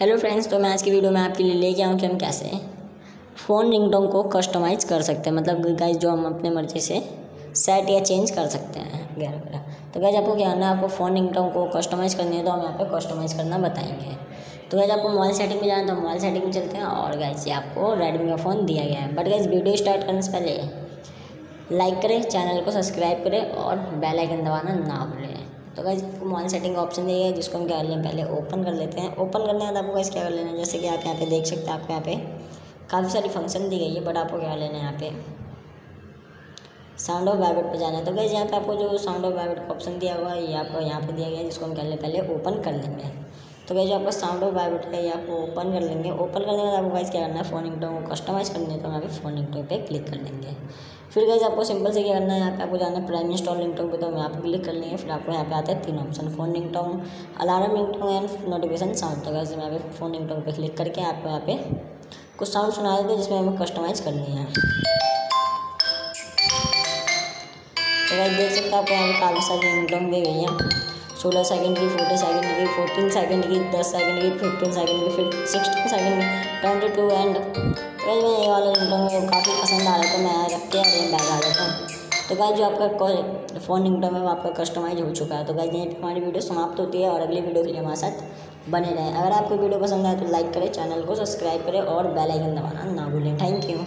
Hello friends तो मैं आज की वीडियो में आपके लिए लेके आऊँ कि हम कैसे फ़ोन रिंगटोन को कस्टमाइज़ कर सकते हैं। मतलब गाइज़ जो हम अपने मर्ज़ी से सेट या चेंज कर सकते हैं। वगैरह वगैरह तो गाइज़ आपको क्या करना है, आपको फ़ोन रिंगटोन को कस्टमाइज़ करनी है तो हम यहाँ पे कस्टमाइज़ करना बताएँगे। तो गाइज़ आपको मोबाइल सेटिंग में जाना तो मोबाइल सेटिंग में चलते हैं और गाइज़ ये आपको रेडमी का फ़ोन दिया गया है। बट गाइज़ वीडियो स्टार्ट करने से पहले लाइक करें चैनल को सब्सक्राइब करें और बेल आइकन दबाना ना भूलें। तो गाइज़ आपको मोबाइल सेटिंग का ऑप्शन है, जिसको हम क्या कर लें पहले ओपन कर लेते हैं। ओपन करने के बाद आपको गाइज़ क्या कर लेना है? जैसे कि आप यहाँ पे देख सकते हैं, आपको यहाँ पे काफ़ी सारी फ़ंक्शन दी गई है बट आपको क्या लेना है यहाँ पे? साउंड ऑफ़ वाइब्रेट पर जाना है। तो गाइज़ यहाँ पे आपको जो साउंड ऑफ़ वाइब्रेट का ऑप्शन दिया हुआ है, ये आपको यहाँ पर दिया गया है, जिसको हम क्या लें पहले ओपन कर लेंगे। तो गाइज़ आपका साउंड ऑफ़ वाइब्रेट है, ये आपको ओपन कर लेंगे। ओपन करने के बाद आपको गाइज़ क्या करना है? फ़ोन इंगटोन को कस्टमाइज़ करनी तो यहाँ पे फ़ोन इंगटोन पे क्लिक कर लेंगे। फिर गाइज़ आपको सिंपल से क्या करना है? यहाँ पे आपको जाना है प्राइम इंस्टॉल रिंगटोन पे तो यहाँ पे क्लिक कर लेंगे फिर आपको यहाँ पे आता है तीन option phone ringtone alarm ringtone and notification sound तो गाइज़ यहाँ पे फ़ोन रिंगटोन पर क्लिक करके आपको यहाँ पे कुछ साउंड सुना देते जिसमें हमें कस्टमाइज़ करनी है। तो गाइज़ देख सकते हैं आपको यहाँ पे काफ़ी सारी रिंगटोन दी गई हैं। सोलह सेकंड की फोर्टी सेकंड की, फोर्टीन सेकंड की, दस सेकंड की, फिफ्टीन सेकंड की फिर सिक्सटीन सेकंड की, ट्वेंटी टू एंड तो मैं ये वाले रिंगटोन मेरे काफ़ी पसंद आ रहा था, मैं रख के और बैग आ जाता हूँ तो गाइज़ जो आपका फ़ोन रिंगटोन है वो आपका कस्टमाइज हो चुका है। तो गाइज़ यहीं हमारी वीडियो समाप्त होती है और अगली वीडियो के लिए हमारे साथ बने रहें। अगर आपको वीडियो पसंद आए तो लाइक करें चैनल को सब्सक्राइब करें और बेल आइकन दबाना ना भूलें। Thank you